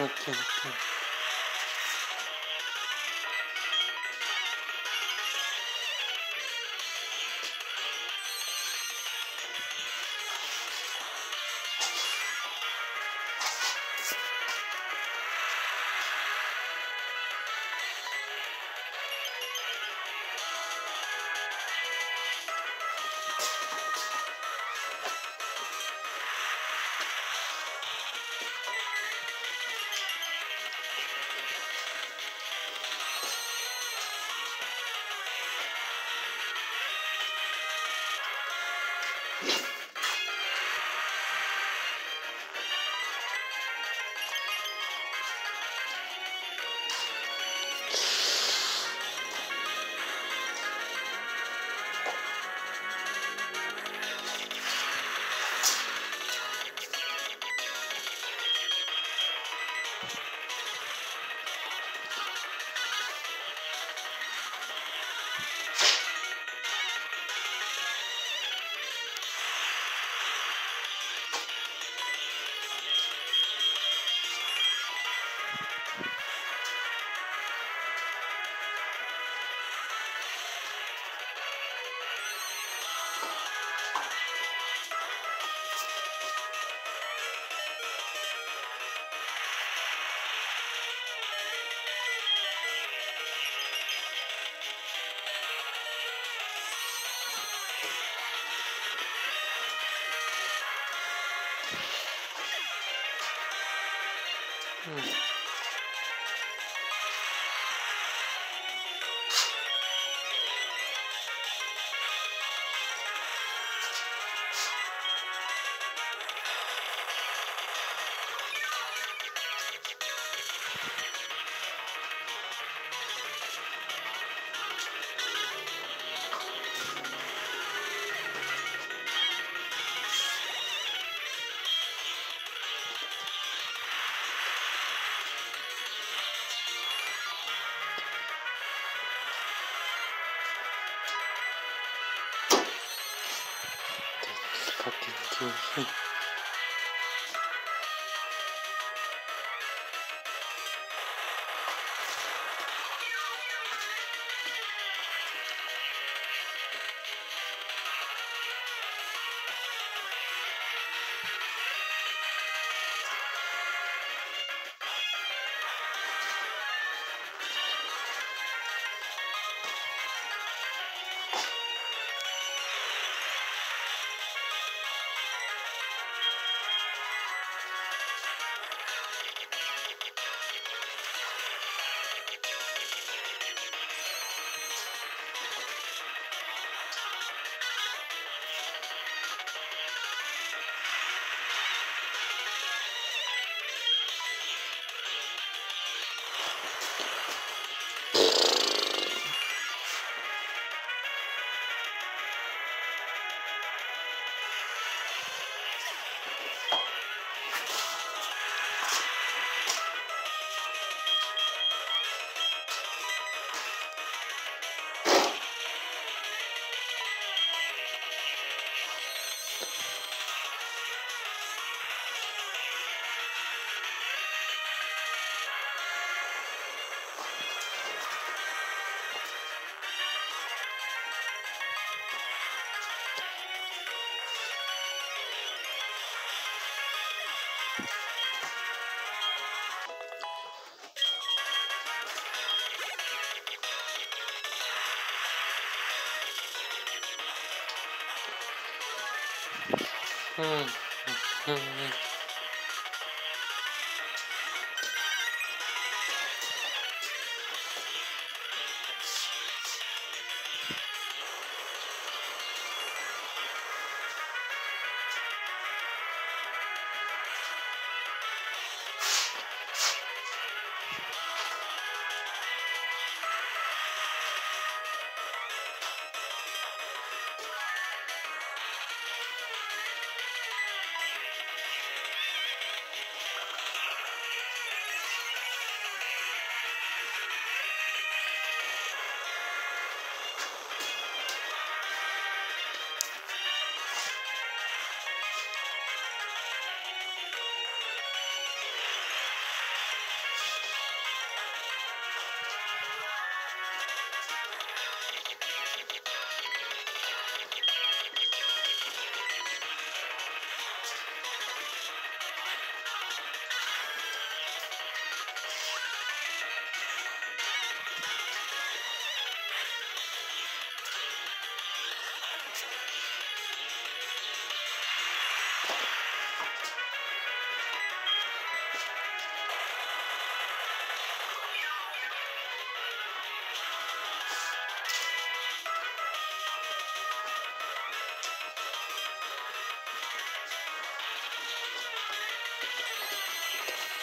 okay, okay. か研究はい。Hmm.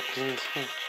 Fucking.